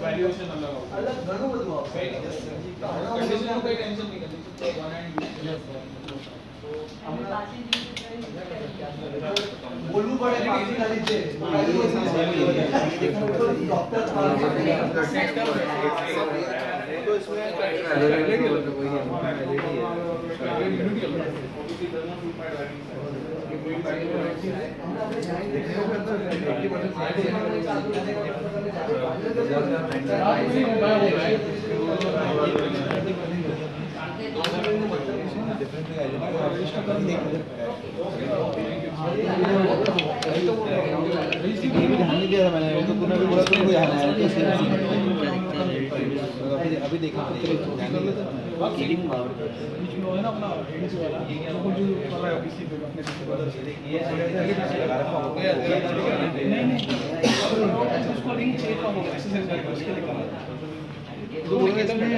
Valuation अलग अलग घणो બધું આવશે કન્ડિશન નું કઈ ટેન્શન નહીં કરી તો 1 એન્ડ યસ બોલવું પડે બાકી ખાલી છે ડોક્ટર तो इसमें एलईडी है एलईडी है ध्यान नहीं दिया था मैंने तो तूने भी बोला तो मुझे ध्यान आया तो अभी देखा ध्यान नहीं दिया था। कीडिंग पावर जो है ना अपना हेड्स वाला। तो कुछ कर रहा है किसी पे अपने नहीं नहीं उसको लिंक चेक का होगा? एक्सरसाइज करके उसके लिए करना है तो वो कहते हैं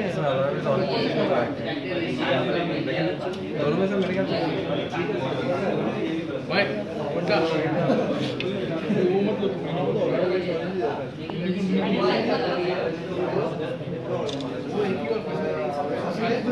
दोनों में से मेरे ख्याल भाई बंदा वो मतलब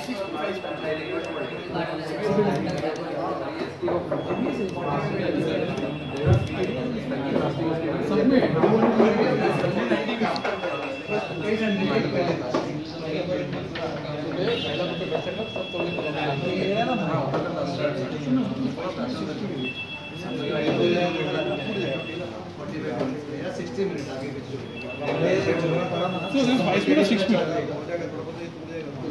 speed six speed six six six speed ना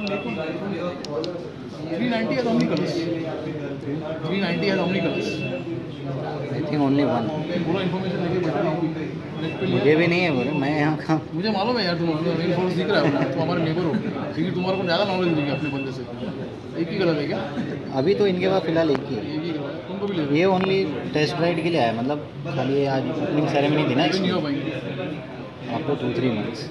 है ना थ्री नाइन्टी है ओमनी कलर्स थ्री नाइन्टी है ओमनी कलर्स आई थिंक पूरा इन्फॉर्मेशन लेके बैठा हूँ। मुझे भी नहीं है बोले मैं यहाँ का मुझे मालूम है यार तुम रेन फॉरेस्ट दिख रहा है तुम हमारे नेबर हो। लेकिन तुम्हारे को ज़्यादा नॉलेज नहीं अपने बंदे से। एक ही कलर है क्या? अभी तो इनके पास फ़िलहाल एक ही ये ओनली टेस्ट राइड के लिए आया मतलब खाली आज ओपनिंग सेरेमनी थी ना आपको two three months